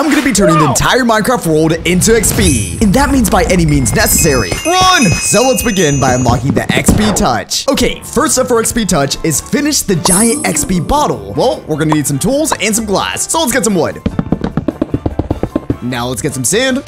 I'm gonna be turning the entire Minecraft world into XP. And that means by any means necessary. Run! So let's begin by unlocking the XP touch. Okay, first up for XP touch is finish the giant XP bottle. Well, we're gonna need some tools and some glass. So let's get some wood. Now let's get some sand.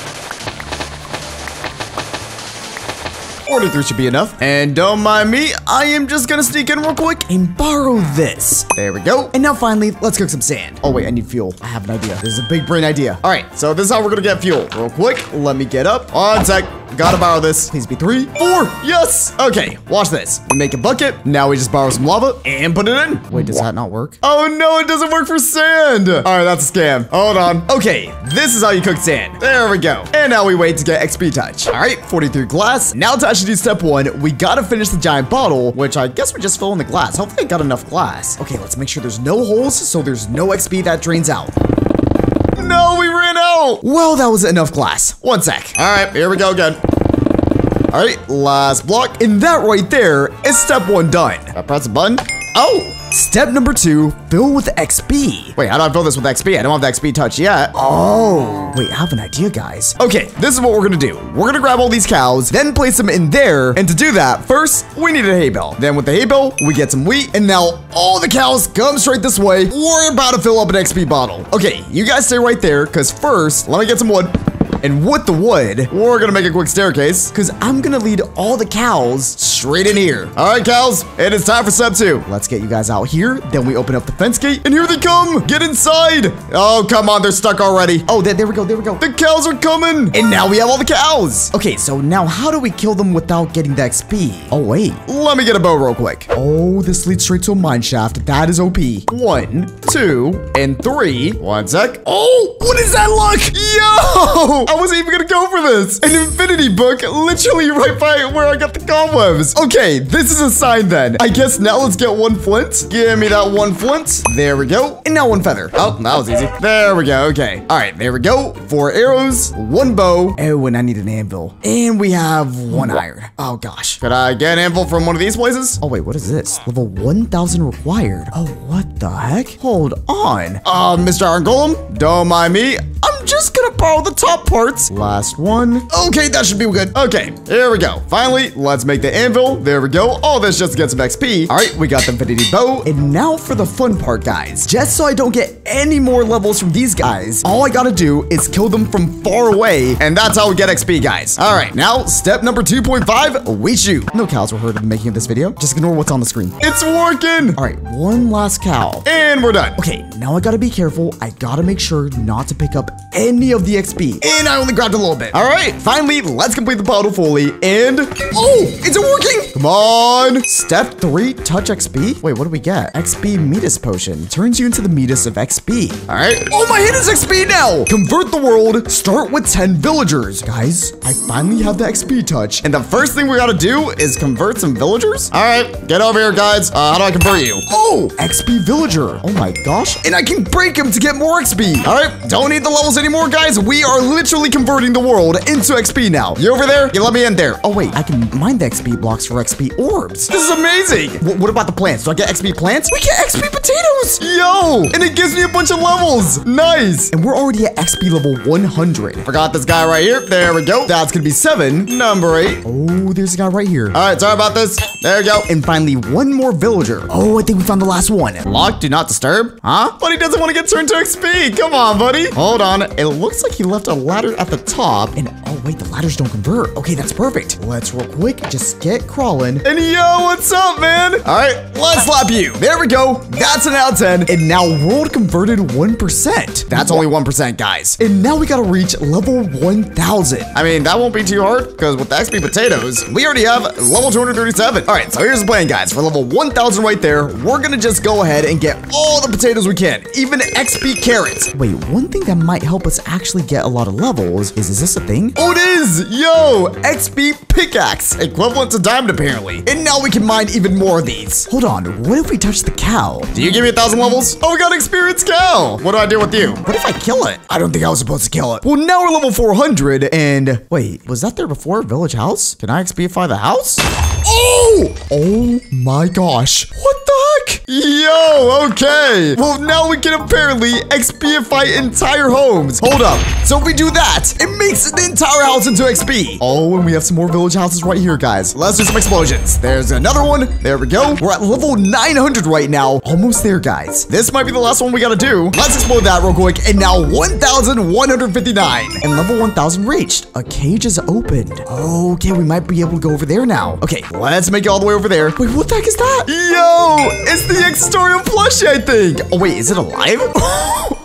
43 should be enough. And don't mind me, I am just gonna sneak in real quick and borrow this. There we go. And now finally, let's cook some sand. Oh wait, I need fuel. I have an idea. This is a big brain idea. All right, so this is how we're gonna get fuel. Real quick, let me get up. One sec. Gotta borrow this. Please be three, four. Yes. Okay, watch this. We make a bucket. Now we just borrow some lava and put it in. Wait, does that not work? Oh no, it doesn't work for sand. All right, that's a scam. Hold on. Okay, this is how you cook sand. There we go. And now we wait to get XP touch. All right, 43 glass. Now to actually do step one, we gotta finish the giant bottle, which I guess we just fill in the glass. Hopefully I got enough glass. Okay, let's make sure there's no holes so there's no XP that drains out. No, we ran out. Well, that was enough glass. One sec. All right, here we go again. All right, last block. And that right there is step one done. I press a button. Oh, step number two, fill with XP. Wait, how do I fill this with XP? I don't have the XP touch yet. Oh, wait, I have an idea, guys. Okay, this is what we're gonna do. We're gonna grab all these cows, then place them in there. And to do that, first, we need a hay bale. Then with the hay bale, we get some wheat. And now all the cows come straight this way. We're about to fill up an XP bottle. Okay, you guys stay right there, because first, let me get some wood. And with the wood, we're gonna make a quick staircase because I'm gonna lead all the cows straight in here. All right, cows, it is time for step two. Let's get you guys out here. Then we open up the fence gate and here they come. Get inside. Oh, come on. They're stuck already. Oh, there, there we go. There we go. The cows are coming. And now we have all the cows. Okay, so now how do we kill them without getting the XP? Oh, wait. Let me get a bow real quick. Oh, this leads straight to a mine shaft. That is OP. One, two, and three. One sec. Oh, what is that look? Yo! I wasn't even gonna go for this. An infinity book, literally right by where I got the cobwebs. Okay, this is a sign then. I guess now let's get one flint. Give me that one flint. There we go. And now one feather. Oh, that was easy. There we go. Okay. All right, there we go. Four arrows, one bow. Oh, and I need an anvil. And we have one iron. Oh gosh. Could I get an anvil from one of these places? Oh wait, what is this? Level 1000 required. Oh, what the heck? Hold on. Uh, Mr. Iron Golem, don't mind me. I'm just gonna borrow the top Last one. Okay, that should be good. Okay, here we go. Finally, let's make the anvil. There we go. All this just to get some XP. All right, we got the infinity bow. And now for the fun part, guys. Just so I don't get any more levels from these guys, all I gotta do is kill them from far away. And that's how we get XP, guys. All right, now step number 2.5, we shoot. No cows were hurt in the making of this video. Just ignore what's on the screen. It's working. All right, one last cow. And we're done. Okay, now I gotta be careful. I gotta make sure not to pick up any of the XP. And I only grabbed a little bit. All right, finally, let's complete the bottle fully. And, oh, is it working? Come on. Step three, touch XP. Wait, what do we get? XP Midas Potion. Turns you into the Midas of XP. All right. Oh, my hit is XP now. Convert the world. Start with 10 villagers. Guys, I finally have the XP touch. And the first thing we gotta do is convert some villagers. All right, get over here, guys. Uh, how do I convert you? Oh, XP villager. Oh my gosh. And I can break him to get more XP. All right, don't need the levels anymore, guys. We are literally converting the world into XP now. You over there? You let me in there. Oh wait, I can mine the XP blocks for XP orbs. This is amazing. Wh- what about the plants? Do I get XP plants? We get XP potatoes. Yo, and it gives me a bunch of levels. Nice. And we're already at XP level 100. Forgot this guy right here. There we go. That's gonna be seven. Number eight. Oh, there's a guy right here. All right, sorry about this. There we go. And finally, one more villager. Oh, I think we found the last one. Lock, do not disturb. Huh? But he doesn't want to get turned to XP. Come on, buddy. Hold on. It looks like he left a ladder at the top. And oh, wait, the ladders don't convert. Okay, that's perfect. Let's real quick just get crawling. And yo, what's up, man? All right, let's slap you. There we go. That's an out of 10. And now world converted 1%. That's only 1%, guys. And now we gotta reach level 1000. I mean, that won't be too hard because with XP potatoes, we already have level 237. All right, so here's the plan, guys. For level 1000 right there, we're gonna just go ahead and get all the potatoes we can, even XP carrots. Wait, one thing that might help us actually get a lot of levels is, is this a thing? Oh, it is! Yo, XP pickaxe, equivalent to diamond apparently. And now we can mine even more of these. Hold on, what if we touch the cow? Do you give me a thousand levels? Oh, we got experience cow. What do I do with you? What if I kill it? I don't think I was supposed to kill it. Well, now we're level 400 and wait, was that there before village house? Can I XPify the house? Oh! Oh my gosh. What the work? Okay. Well, now we can apparently XPify entire homes. Hold up. So if we do that, it makes the entire house into XP. Oh, and we have some more village houses right here, guys. Let's do some explosions. There's another one. There we go. We're at level 900 right now. Almost there, guys. This might be the last one we gotta do. Let's explode that real quick. And now 1,159. And level 1,000 reached. A cage is opened. Okay, we might be able to go over there now. Okay, let's make it all the way over there. Wait, what the heck is that? Yo, it's the xNestorio plushie, I think. Oh, wait, is it alive?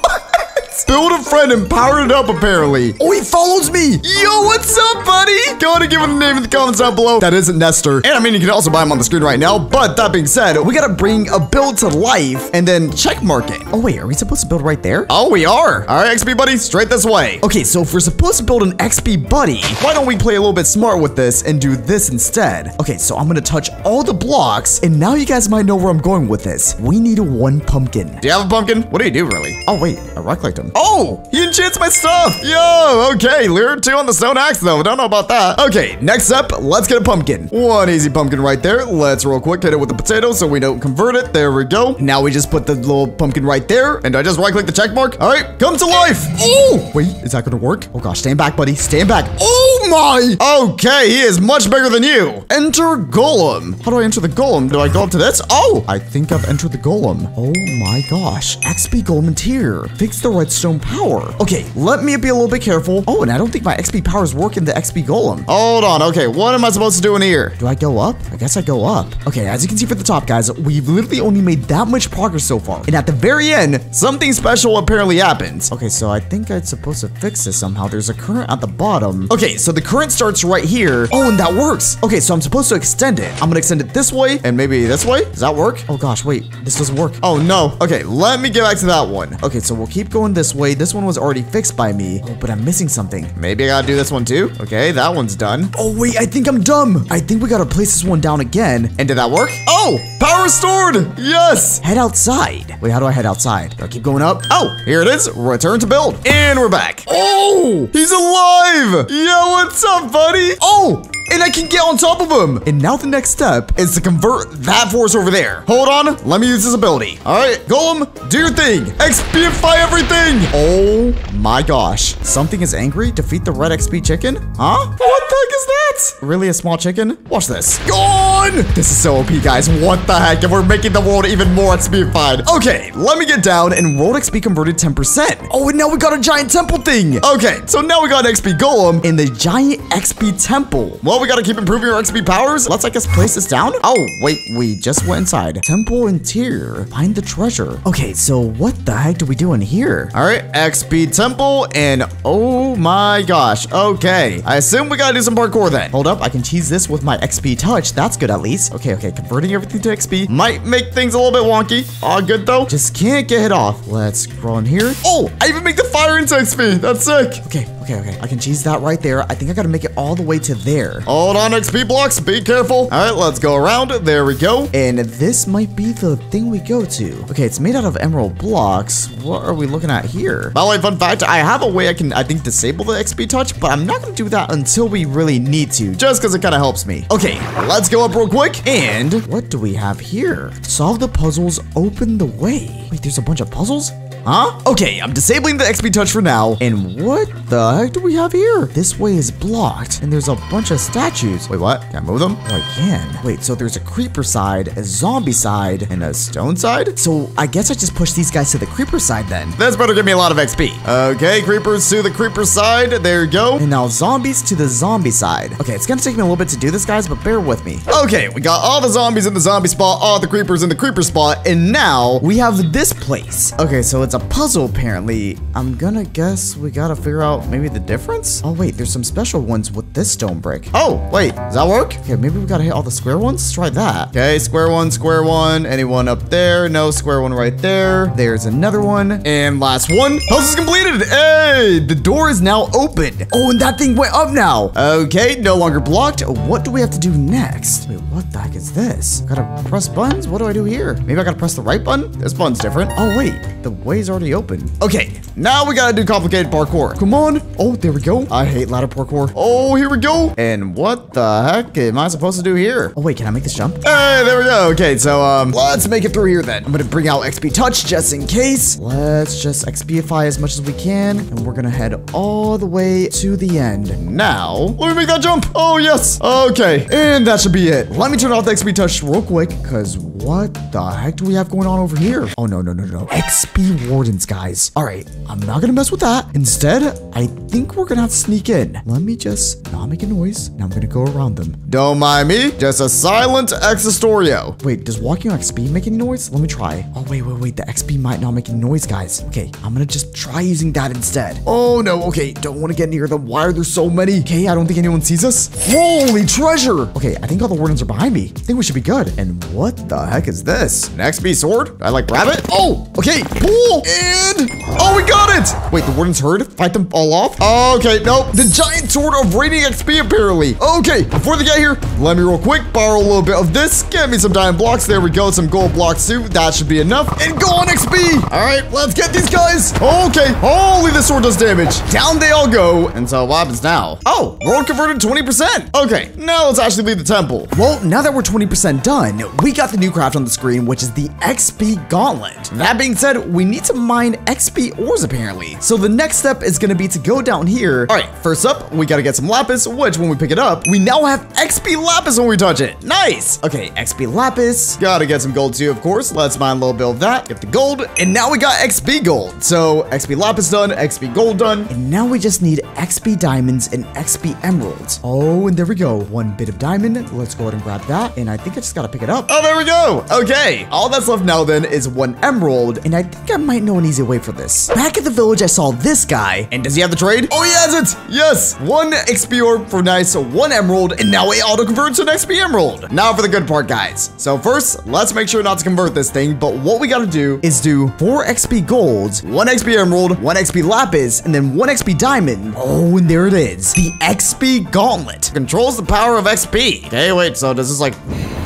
Build a friend and powered it up, apparently. Oh, he follows me. Yo, what's up, buddy? Go and give him the name in the comments down below. That isn't Nestor. And I mean, you can also buy him on the screen right now. But that being said, we gotta bring a build to life and then check mark it. Oh, wait, are we supposed to build right there? Oh, we are. All right, XP buddy, straight this way. Okay, so if we're supposed to build an XP buddy, why don't we play a little bit smart with this and do this instead? Okay, so I'm gonna touch all the blocks, and now you guys might know where I'm going with this. We need a one pumpkin. Do you have a pumpkin? What do you do, really? Oh, wait, I right-clicked him. Oh, he enchants my stuff. Yo, okay, Lure 2 on the stone axe, though. Don't know about that. Okay, next up, let's get a pumpkin. One easy pumpkin right there. Let's real quick hit it with the potato so we don't convert it. There we go. Now we just put the little pumpkin right there, and I just right-click the check mark. All right, come to life. Oh, wait, is that gonna work? Oh gosh, stand back, buddy. Stand back. Oh my. Okay, he is much bigger than you. Enter golem. How do I enter the golem? Do I go up to this? Oh, I think I've entered the golem. Oh my gosh, XP golem tier. Fix the redstone power. Okay, let me be a little bit careful. Oh, and I don't think my XP powers work in the XP golem. Hold on. Okay, what am I supposed to do in here? Do I go up? I guess I go up. Okay, as you can see from the top, guys, we've literally only made that much progress so far. And at the very end, something special apparently happens. Okay, so I think I'm supposed to fix this somehow. There's a current at the bottom. Okay, so the current starts right here. Oh, and that works. Okay, so I'm supposed to extend it. I'm gonna extend it this way and maybe this way. Does that work? Oh gosh, wait, this doesn't work. Oh no. Okay, let me get back to that one. Okay, so we'll keep going this way. This one was already fixed by me. Oh, but I'm missing something. Maybe I gotta do this one too. Okay, that one's done. Oh wait, I think I'm dumb. I think we gotta place this one down again. And did that work? Oh, power restored. Yes. Head outside. Wait, how do I head outside? Do I keep going up? Oh, here it is. Return to build. And we're back. Oh, he's alive. Yo, what's up, buddy? Oh, and I can get on top of him. And now the next step is to convert that force over there. Hold on, let me use this ability. All right, Golem, do your thing. XPify everything. Oh my gosh, something is angry. Defeat the red XP chicken? Huh? What the heck is that? Really a small chicken? Watch this. Gone. This is so OP, guys. What the heck? And we're making the world even more XPified. Okay, let me get down and world XP converted 10%. Oh, and now we got a giant temple thing. Okay, so now we got an XP Golem in the giant XP temple. Well, we gotta keep improving our XP powers. Let's, I guess, place this down. Oh, wait, we just went inside. Temple interior. Find the treasure. Okay, so what the heck do we do in here? All right, XP temple, and oh my gosh. Okay, I assume we gotta do some parkour then. Hold up, I can cheese this with my XP touch. That's good at least. Okay, okay, converting everything to XP might make things a little bit wonky. All good though. Just can't get hit off. Let's scroll in here. Oh, I even make the fire into XP. That's sick. Okay, okay, okay. I can cheese that right there. I think I gotta make it all the way to there. Hold on, XP blocks. Be careful. All right, let's go around. There we go. And this might be the thing we go to. Okay, it's made out of emerald blocks. What are we looking at here? By the way, fun fact, I have a way I can, I think, disable the XP touch, but I'm not gonna do that until we really need to, just because it kind of helps me. Okay, let's go up real quick. And what do we have here? Solve the puzzles, open the way. Wait, there's a bunch of puzzles? Huh? Okay, I'm disabling the XP touch for now. And what the heck do we have here? This way is blocked, and there's a bunch of statues. Wait, what? Can I move them? Oh, I can. Wait, so there's a creeper side, a zombie side, and a stone side? So I guess I just push these guys to the creeper side then. That's better give me a lot of XP. Okay, creepers to the creeper side. There you go. And now zombies to the zombie side. Okay, it's gonna take me a little bit to do this, guys, but bear with me. Okay, we got all the zombies in the zombie spot, all the creepers in the creeper spot, and now we have this place. Okay, so it's puzzle apparently. I'm gonna guess we gotta figure out maybe the difference? Oh wait, there's some special ones with this stone brick. Oh, wait, does that work? Okay, maybe we gotta hit all the square ones? Let's try that. Okay, square one, square one. Anyone up there? No, square one right there. There's another one. And last one. Puzzle's completed. Hey, the door is now open. Oh, and that thing went up now. Okay, no longer blocked. What do we have to do next? Wait, what the heck is this? Gotta press buttons? What do I do here? Maybe I gotta press the right button? This button's different. Oh, wait, the ways is already open. Okay, now we gotta do complicated parkour. Come on. Oh, there we go. I hate ladder parkour. Oh, here we go. And what the heck am I supposed to do here? Oh, wait, can I make this jump? Hey, there we go. Okay, so, um, let's make it through here then. I'm gonna bring out XP Touch just in case. Let's just XPify as much as we can. And we're gonna head all the way to the end. Now, let me make that jump. Oh, yes. Okay, and that should be it. Let me turn off the XP Touch real quick, because what the heck do we have going on over here? Oh, no, no, no, no. XP Wardens, guys. All right, I'm not gonna mess with that. Instead, I think we're gonna have to sneak in. Let me just not make a noise. Now I'm gonna go around them. Don't mind me. Just a silent xNestorio. Wait, does walking on XP make any noise? Let me try. Oh, wait, wait, wait. The XP might not make any noise, guys. Okay, I'm gonna just try using that instead. Oh, no. Okay, don't want to get near them. Why are there so many? Okay, I don't think anyone sees us. Holy treasure. Okay, I think all the wardens are behind me. I think we should be good. And what the heck is this? An XP sword? I like grab it? Oh, okay. Pull and oh, we got it. Wait, the wardens heard? Fight them all off? Okay, nope. The giant sword of radiant XP apparently. Okay, before they get here, let me real quick borrow a little bit of this. Get me some diamond blocks. There we go. Some gold blocks too. That should be enough. And go on XP. All right, let's get these guys. Okay. Holy, this sword does damage. Down they all go. And so what happens now? Oh, world converted 20%. Okay, now let's actually leave the temple. Well, now that we're 20% done, we got the new craft on the screen, which is the XP Gauntlet. That being said, we need to mine XP ores apparently. So the next step is going to be to go down here. All right, first up, we got to get some lapis, which when we pick it up, we now have XP lapis when we touch it. Nice. Okay, XP lapis. Got to get some gold too, of course. Let's mine a little bit of that. Get the gold. And now we got XP gold. So XP lapis done, XP gold done. And now we just need XP diamonds and XP emeralds. Oh, and there we go. One bit of diamond. Let's go ahead and grab that. And I think I just got to pick it up. Oh, there we go. Oh, okay. All that's left now then is one emerald. And I think I might know an easy way for this. Back at the village, I saw this guy. And does he have the trade? Oh, he has it. Yes. One XP orb for nice, one emerald. And now it auto converts to an XP emerald. Now for the good part, guys. So first, let's make sure not to convert this thing. But what we got to do is do four XP golds, one XP emerald, one XP lapis, and then one XP diamond. Oh, and there it is. The XP gauntlet controls the power of XP. Okay, wait. So does this like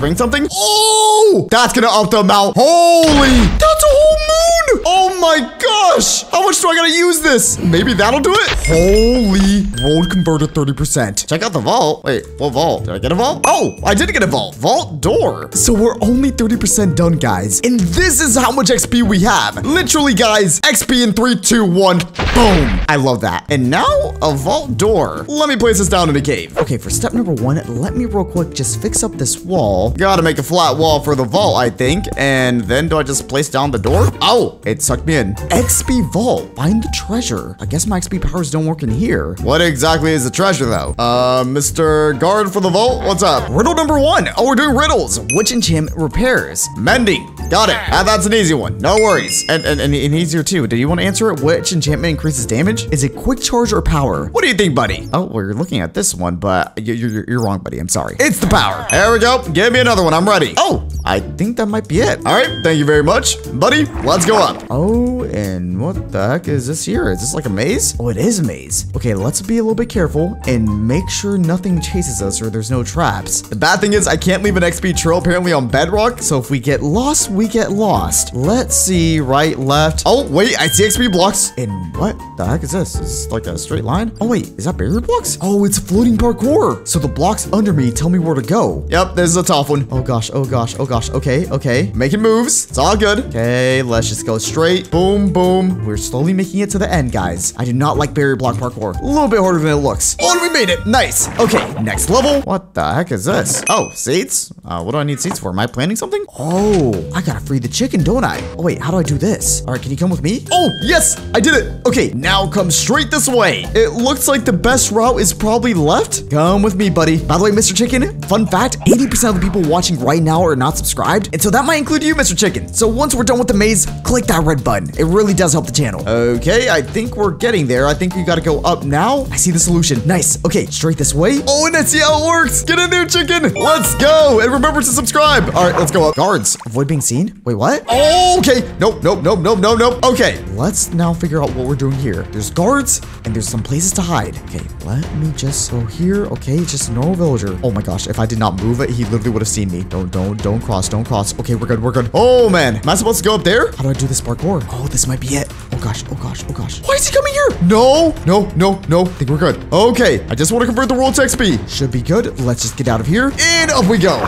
bring something? Oh, that's gonna up the amount. Holy, that's a whole moon. Oh my gosh. How much do I gotta use this? Maybe that'll do it. Holy, world converted 30%. Check out the vault. Wait, what vault? Did I get a vault? Oh, I did get a vault. Vault door. So we're only 30% done, guys. And this is how much XP we have. Literally, guys, XP in three, two, one. Boom. I love that. And now a vault door. Let me place this down in a cave. Okay, for step number one, let me real quick just fix up this wall. Gotta make a flat wall for the vault, I think. And then do I just place down the door? Oh, it sucked me in. XP vault. Find the treasure. I guess my XP powers don't work in here. What exactly is the treasure, though? Uh, Mr. Guard for the vault, what's up? Riddle number one. Oh, we're doing riddles. Which enchantment repairs? Mending. Got it. Ah, that's an easy one. No worries. And, and, and, and easier too. Do you want to answer it? Which enchantment increases damage? Is it quick charge or power? What do you think, buddy? Oh, well, you're looking at this one, but you're, you're, you're wrong, buddy. I'm sorry. It's the power. There we go. Give me another one. I'm ready. Oh, I think that might be it. All right. Thank you very much, buddy. Let's go up. Oh, and what the heck is this here? Is this like a maze? Oh, it is a maze. Okay, let's be a little bit careful and make sure nothing chases us or there's no traps. The bad thing is I can't leave an XP trail apparently on bedrock. So if we get lost, we get lost. Let's see. Right, left. Oh, wait. I see XP blocks. And what the heck is this? Is this like a straight line? Oh, wait. Is that barrier blocks? Oh, it's floating parkour. So the blocks under me tell me where to go. Yep, this is a tough one. Oh gosh, oh gosh, oh gosh. Okay, okay. Making moves. It's all good. Okay, let's just go straight. Boom, boom. We're slowly making it to the end, guys. I do not like barrier block parkour. A little bit harder than it looks. Oh, we made it. Nice. Okay, next level. What the heck is this? Oh, seats? Uh, what do I need seats for? Am I planning something? Oh, I gotta free the chicken, don't I? Oh, wait, how do I do this? All right, can you come with me? Oh, yes, I did it. Okay, now come straight this way. It looks like the best route is probably left. Come with me, buddy. By the way, Mr. Chicken, fun fact, 80% of the people watching right now are not subscribed. And so that might include you, Mr. Chicken. So once we're done with the maze, click that red button. It really does help the channel. Okay, I think we're getting there. I think we gotta go up now. I see the solution. Nice. Okay, straight this way. Oh, and I see how it works. Get in there, chicken. Let's go. And remember to subscribe. All right, let's go up. Guards, avoid being seen. Seen. Wait, what? Oh, okay. Nope, nope, nope, nope, nope, nope. Okay, let's now figure out what we're doing here. There's guards and there's some places to hide. Okay, let me just go here. Okay, it's just a normal villager. Oh my gosh, if I did not move it, he literally would have seen me. Don't, don't, don't cross, don't cross. Okay, we're good, we're good. Oh man, am I supposed to go up there? How do I do this parkour? Oh, this might be it. Oh gosh, oh gosh, oh gosh. Why is he coming here? No, no, no, no. I think we're good. Okay, I just want to convert the world to XP. Should be good. Let's just get out of here. And up we go.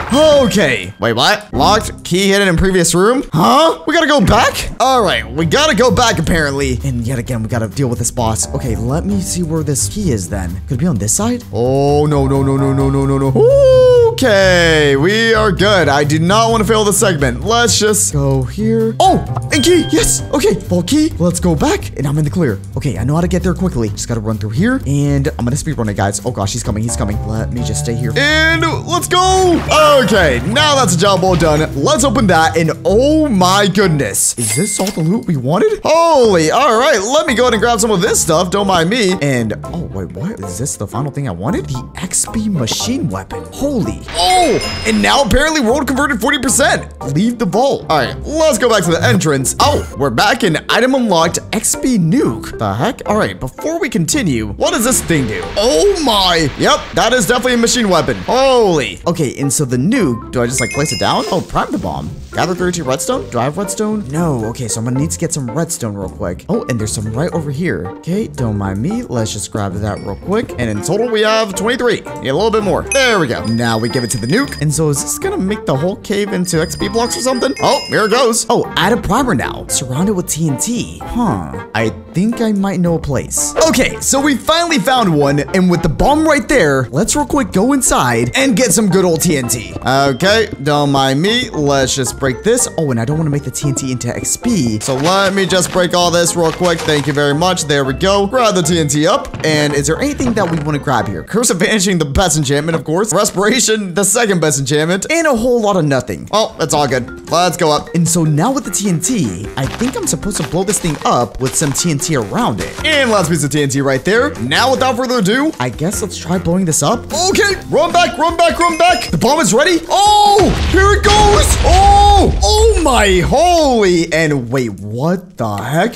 Okay. Wait, what? Locked, key hidden in previous room? Huh? We gotta go back? All right, we gotta go back apparently. And yet again, we gotta deal with this boss. Okay, let me see where this key is then. Could it be on this side? Oh, no, no, no, no, no, no, no, no. Okay, we are good. I do not want to fail the segment. Let's just go here. Oh, and key. Yes. Okay, full key. Let's go back and I'm in the clear. Okay, I know how to get there quickly. Just gotta run through here and I'm gonna speed run it, guys. Oh gosh, he's coming. He's coming. Let me just stay here. And let's go. Okay, now that's a job well done. Let's open that and oh my goodness. Is this all the loot we wanted? Holy, all right. Let me go ahead and grab some of this stuff. Don't mind me. And oh, wait, what? Is this the final thing I wanted? The XP machine weapon. Holy. Oh, and now apparently world converted 40%. Leave the vault. All right, let's go back to the entrance. Oh, we're back in item unlocked XP nuke. The heck? All right, before we continue, what does this thing do? Oh my. Yep, that is definitely a machine weapon. Holy. Okay, and so the nuke, do I just like place it down? Oh, prime the bomb. Gather 32 redstone? Do I have redstone? No. Okay, so I'm gonna need to get some redstone real quick. Oh, and there's some right over here. Okay, don't mind me. Let's just grab that real quick. And in total, we have 23. Yeah, a little bit more. There we go. Now we give it to the nuke. And so is this gonna make the whole cave into XP blocks or something? Oh, here it goes. Oh, add a primer now. Surrounded with TNT. Huh. I think I might know a place. Okay, so we finally found one. And with the bomb right there, let's real quick go inside and get some good old TNT. Okay, don't mind me. Let's just break this. Oh, and I don't want to make the TNT into XP. So let me just break all this real quick. Thank you very much. There we go. Grab the TNT up. And is there anything that we want to grab here? Curse of Vanishing, the best enchantment, of course. Respiration, the second best enchantment. And a whole lot of nothing. Oh, that's all good. Let's go up. And so now with the TNT, I think I'm supposed to blow this thing up with some TNT around it. And last piece of TNT right there. Now, without further ado, I guess let's try blowing this up. Okay, run back, run back, run back. The bomb is ready. Oh, here it goes. Oh, oh my holy. And wait, what the heck?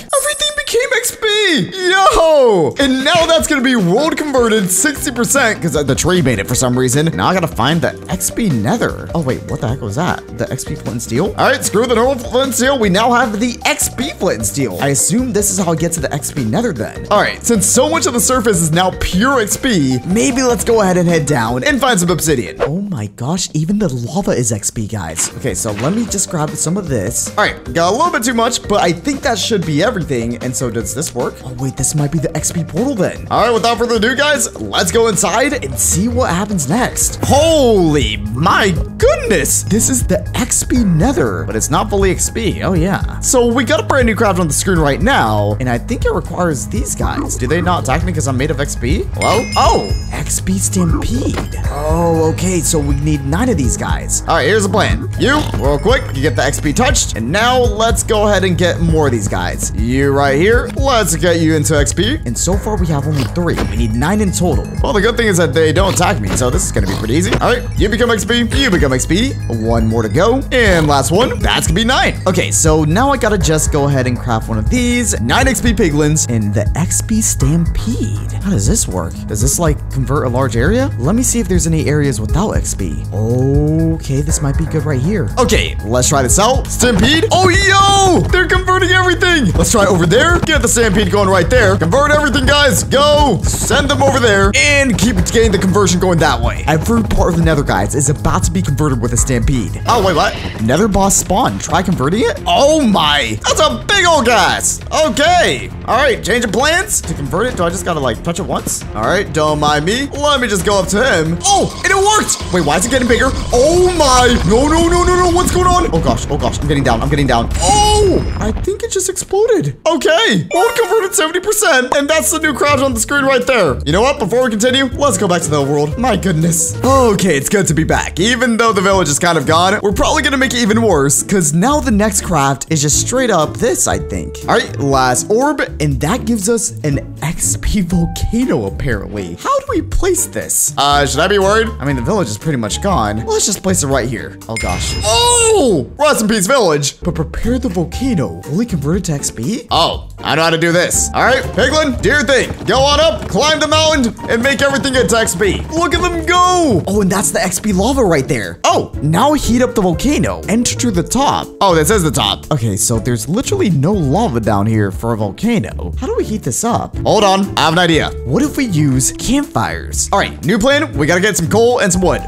XP. Yo. And now that's to be world converted 60% because uh, the tree made it for some reason. Now I got to find the XP nether. Oh, wait, what the heck was that? The XP flint and steel? All right, screw the normal flint steel. We now have the XP flint steel. I assume this is how I get to the XP nether then. All right, since so much of the surface is now pure XP, maybe let's go ahead and head down and find some obsidian. Oh my gosh, even the lava is XP, guys. Okay, so let me just grab some of this. All right, got a little bit too much, but I think that should be everything. And so does this work? Oh wait, this might be the XP portal then. All right, without further ado, guys, let's go inside and see what happens next. Holy my goodness, this is the XP nether, but it's not fully XP. Oh yeah. So we got a brand new craft on the screen right now, and I think it requires these guys. Do they not attack me because I'm made of XP? Hello? Oh, XP Stampede. Oh, okay, so we need nine of these guys. All right, here's the plan. You, real quick, you get the XP touched, and now let's go ahead and get more of these guys. You right here, let's get you into XP. And so far we have only three. We need nine in total. Well, the good thing is that they don't attack me, so this is gonna be pretty easy. All right, you become XP, you become XP. One more to go, and last one, that's gonna be nine. Okay, so now I gotta just go ahead and craft one of these, nine XP piglins, and the XP Stampede. How does this work? Does this like convert a large area? Let me see if there's any areas without XP. Oh, okay, this might be good right here. Okay, let's try this out. Stampede. Oh, yo! They're converting everything. Let's try over there. Get the Stampede going right there. Convert everything, guys. Go. Send them over there and keep getting the conversion going that way. Every part of the nether, guys, is about to be converted with a Stampede. Oh, wait, what? Nether boss spawn. Try converting it? Oh, my. That's a big old gas. Okay. All right, change of plans. To convert it, do I just gotta, like, touch it once? All right, don't mind me. Let me just go up to him. Oh, and it worked. Wait, why is it getting bigger? Oh, my. No, no, no, no, no. What's going on? Oh, gosh. Oh, gosh. I'm getting down. I'm getting down. Oh, I think it just exploded. Okay. World converted 70%, and that's the new crouch on the screen right there. You know what? Before we continue, let's go back to the world. My goodness. Okay, it's good to be back. Even though the village is kind of gone, we're probably gonna make it even worse, because now the next craft is just straight up this, I think. All right, last orb, and that gives us an XP volcano, apparently. How do we place this? Uh, should I be worried? I mean, the village is pretty much gone. Let's just place it right here. Oh, gosh. Oh! Rest in peace, village. But prepare the volcano. Will Fully converted to XP? Oh, I don't how to do this. All right, Piglin, do your thing. Go on up, climb the mountain, and make everything get to XP. Look at them go. Oh, and that's the XP lava right there. Oh, now heat up the volcano. Enter to the top. Oh, this is the top. Okay, so there's literally no lava down here for a volcano. How do we heat this up? Hold on, I have an idea. What if we use campfires? All right, new plan. We gotta get some coal and some wood.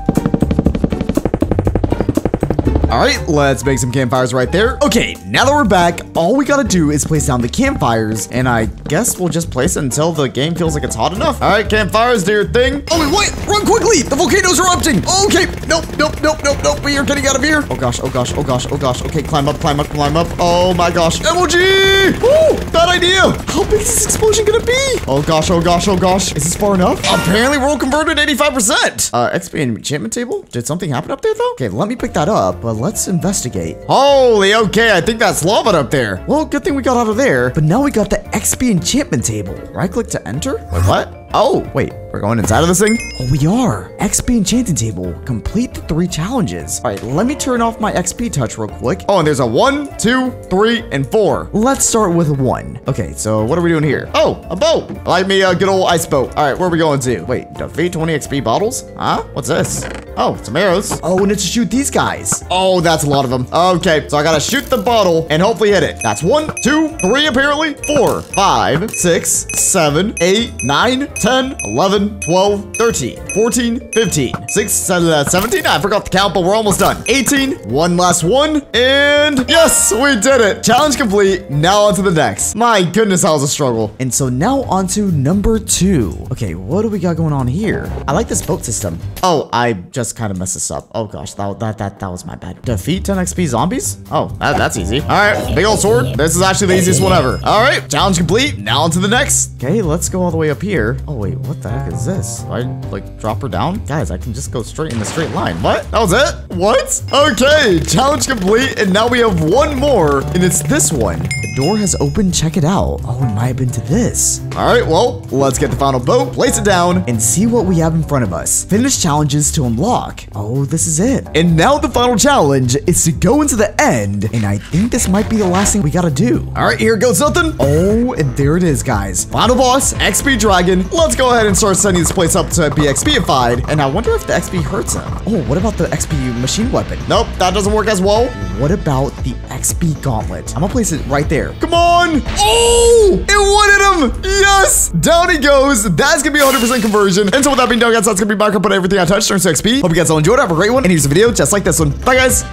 All right, let's make some campfires right there. Okay, now that we're back, all we gotta do is place down the campfires, and I guess we'll just place it until the game feels like it's hot enough. All right, campfires, do your thing. Oh, wait, run quickly. The volcano's erupting. Okay, nope, nope, nope, nope, nope. We are getting out of here. Oh gosh, oh gosh, oh gosh, oh gosh. Okay, climb up, climb up, climb up. Oh my gosh. MOG! Ooh, bad idea. How big is this explosion gonna be? Oh gosh, oh gosh, oh gosh. Is this far enough? Apparently, we're all converted 85%. Uh, XP enchantment table? Did something happen up there though? Okay, let me pick that up, but let's investigate. Holy, okay, I think that's lava up there. Well, good thing we got out of there. But now we got the XP enchantment table. Right click to enter? Wait, what? Oh, wait, we're going inside of this thing? Oh, we are. XP enchanting table. Complete the three challenges. All right, let me turn off my XP touch real quick. Oh, and there's a one, two, three, and four. Let's start with one. Okay, so what are we doing here? Oh, a boat. Like me uh, a good old ice boat. All right, where are we going to? Wait, defeat 20 XP bottles? Huh? What's this? Oh, some arrows. Oh, and it's to shoot these guys. Oh, that's a lot of them. Okay, so I gotta shoot the bottle and hopefully hit it. That's one, two, three, apparently. Four, five, six, seven, eight, nine, 10, 11, 12, 13, 14, 15, 16, uh, 17. I forgot the count, but we're almost done. 18, one last one, and yes, we did it. Challenge complete. Now on to the next. My goodness, that was a struggle. And so now on to number two. Okay, what do we got going on here? I like this boat system. Oh, I just kind of messed this up. Oh gosh, that, that, that, that was my bad. Defeat 10 XP zombies? Oh, that, that's easy. All right, big old sword. This is actually the easiest one ever. All right, challenge complete. Now on to the next. Okay, let's go all the way up here. Oh wait, what the heck is this? Do I like drop her down? Guys, I can just go straight in a straight line. What? That was it? What? Okay, challenge complete. And now we have one more and it's this one. The door has opened. Check it out. Oh, it might have been to this. All right, well, let's get the final boat, place it down and see what we have in front of us. Finish challenges to unlock. Oh, this is it. And now the final challenge is to go into the end. And I think this might be the last thing we gotta do. All right, here goes nothing. Oh, and there it is, guys. Final boss, XP Dragon. Let's go ahead and start setting this place up to be XPified. And I wonder if the XP hurts him. Oh, what about the XP machine weapon? Nope, that doesn't work as well. What about the XP gauntlet? I'm gonna place it right there. Come on. Oh, it wanted him. Yes. Down he goes. That's gonna be 100% conversion. And so with that being done, guys, that's gonna be back up on everything I touched turns to XP. Hope you guys all enjoyed. Have a great one. And here's a video just like this one. Bye, guys.